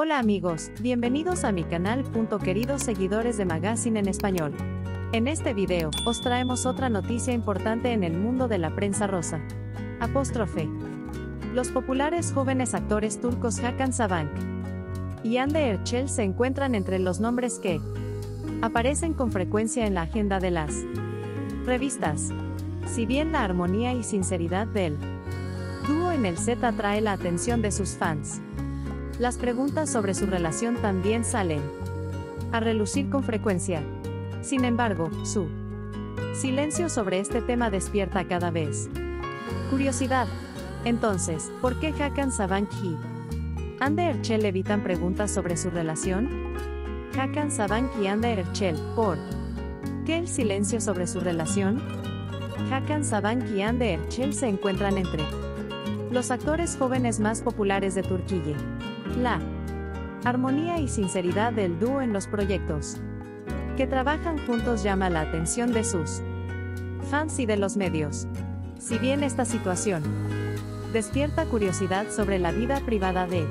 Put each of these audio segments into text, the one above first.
Hola amigos, bienvenidos a mi canal. Queridos seguidores de Magazine en español. En este video, os traemos otra noticia importante en el mundo de la prensa rosa. Apóstrofe. Los populares jóvenes actores turcos Hakan Sabank y Ande Erçel se encuentran entre los nombres que aparecen con frecuencia en la agenda de las revistas. Si bien la armonía y sinceridad del dúo en el set atrae la atención de sus fans, las preguntas sobre su relación también salen a relucir con frecuencia. Sin embargo, su silencio sobre este tema despierta cada vez curiosidad. Entonces, ¿por qué Hakan Sabank y Ande Erçel evitan preguntas sobre su relación? Hakan Sabank y Ande Erçel, ¿por qué el silencio sobre su relación? Hakan Sabank y Ande Erçel se encuentran entre los actores jóvenes más populares de Turquía. La armonía y sinceridad del dúo en los proyectos que trabajan juntos llama la atención de sus fans y de los medios. Si bien esta situación despierta curiosidad sobre la vida privada de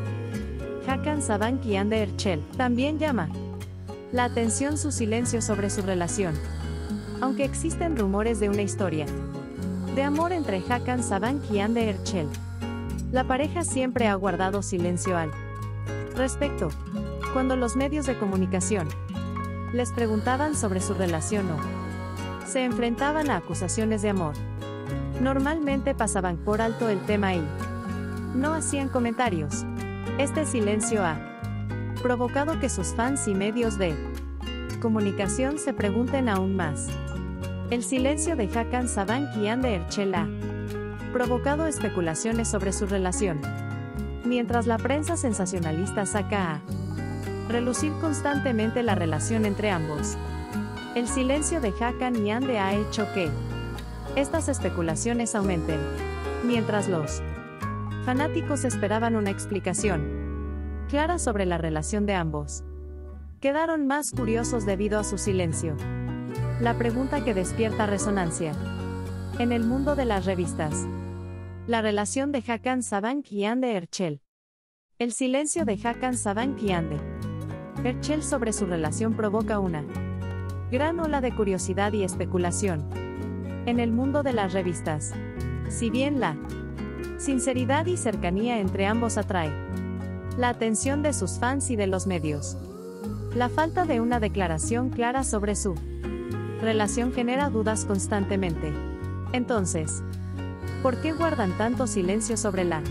Hakan Sabank y Ande Erçel, también llama la atención su silencio sobre su relación. Aunque existen rumores de una historia de amor entre Hakan Sabank y Ande Erçel, la pareja siempre ha guardado silencio al respecto. Cuando los medios de comunicación les preguntaban sobre su relación o se enfrentaban a acusaciones de amor, normalmente pasaban por alto el tema y no hacían comentarios. Este silencio ha provocado que sus fans y medios de comunicación se pregunten aún más. El silencio de Hakan Sabank y Ande Erçel ha provocado especulaciones sobre su relación. Mientras la prensa sensacionalista saca a relucir constantemente la relación entre ambos. El silencio de Hakan y Ande ha hecho que estas especulaciones aumenten, mientras los fanáticos esperaban una explicación clara sobre la relación de ambos. Quedaron más curiosos debido a su silencio. La pregunta que despierta resonancia. En el mundo de las revistas. La relación de Hakan Sabank y Ande Erçel. El silencio de Hakan Sabank y Ande Erçel sobre su relación provoca una gran ola de curiosidad y especulación. En el mundo de las revistas. Si bien la sinceridad y cercanía entre ambos atrae la atención de sus fans y de los medios. La falta de una declaración clara sobre su relación genera dudas constantemente. Entonces, ¿por qué guardan tanto silencio sobre la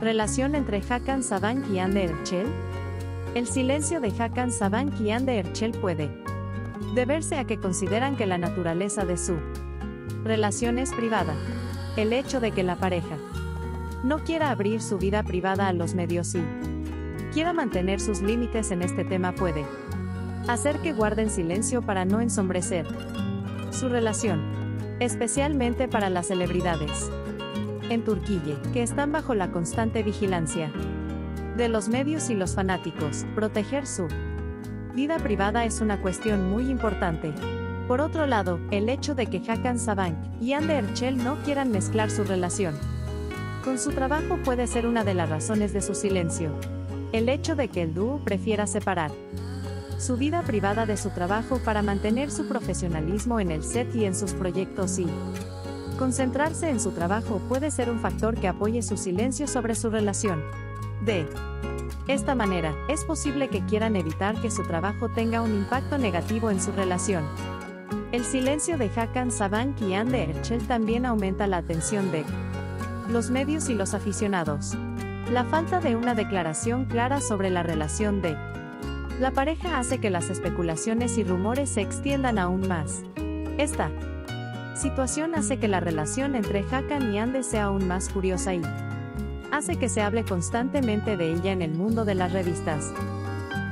relación entre Hakan Sabank y Ande Erçel? El silencio de Hakan Sabank y Ande Erçel puede deberse a que consideran que la naturaleza de su relación es privada. El hecho de que la pareja no quiera abrir su vida privada a los medios y quiera mantener sus límites en este tema puede hacer que guarden silencio para no ensombrecer su relación, especialmente para las celebridades en Turquía, que están bajo la constante vigilancia de los medios y los fanáticos. Proteger su vida privada es una cuestión muy importante. Por otro lado, el hecho de que Hakan Sabank y Ande Erçel no quieran mezclar su relación con su trabajo puede ser una de las razones de su silencio. El hecho de que el dúo prefiera separar su vida privada de su trabajo para mantener su profesionalismo en el set y en sus proyectos y concentrarse en su trabajo puede ser un factor que apoye su silencio sobre su relación. De esta manera, es posible que quieran evitar que su trabajo tenga un impacto negativo en su relación. El silencio de Hakan Sabank y Ande Erçel también aumenta la atención de los medios y los aficionados. La falta de una declaración clara sobre la relación de la pareja hace que las especulaciones y rumores se extiendan aún más. Esta situación hace que la relación entre Hakan y Ande sea aún más curiosa y hace que se hable constantemente de ella en el mundo de las revistas.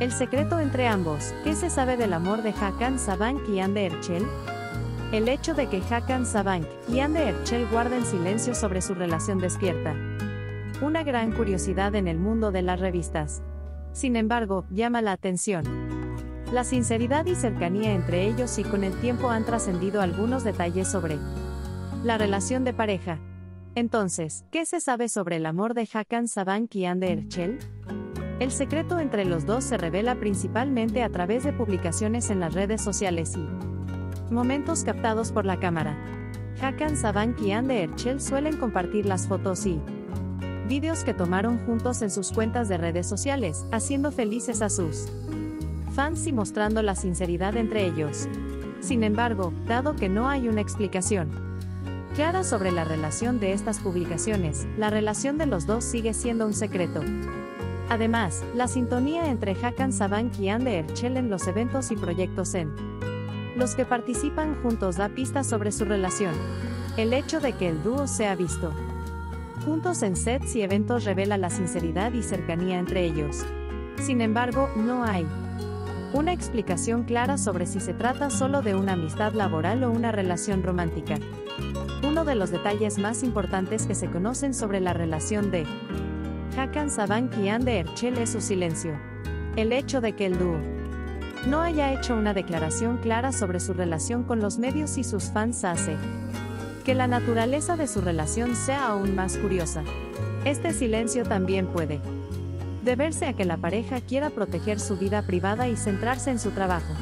El secreto entre ambos, ¿qué se sabe del amor de Hakan Sabank y Ande Erçel? El hecho de que Hakan Sabank y Ande Erçel guarden silencio sobre su relación despierta una gran curiosidad en el mundo de las revistas. Sin embargo, llama la atención. La sinceridad y cercanía entre ellos y con el tiempo han trascendido algunos detalles sobre la relación de pareja. Entonces, ¿qué se sabe sobre el amor de Hakan Sabank y Ande Erçel? El secreto entre los dos se revela principalmente a través de publicaciones en las redes sociales y momentos captados por la cámara. Hakan Saban y Anne Erchel suelen compartir las fotos y vídeos que tomaron juntos en sus cuentas de redes sociales, haciendo felices a sus fans y mostrando la sinceridad entre ellos. Sin embargo, dado que no hay una explicación clara sobre la relación de estas publicaciones, la relación de los dos sigue siendo un secreto. Además, la sintonía entre Hakan Saban y Anne Erchel en los eventos y proyectos en los que participan juntos da pistas sobre su relación. El hecho de que el dúo sea visto juntos en sets y eventos revela la sinceridad y cercanía entre ellos. Sin embargo, no hay una explicación clara sobre si se trata solo de una amistad laboral o una relación romántica. Uno de los detalles más importantes que se conocen sobre la relación de Hakan Saban y Anne Erchel es su silencio. El hecho de que el dúo no haya hecho una declaración clara sobre su relación con los medios y sus fans hace que la naturaleza de su relación sea aún más curiosa. Este silencio también puede deberse a que la pareja quiera proteger su vida privada y centrarse en su trabajo.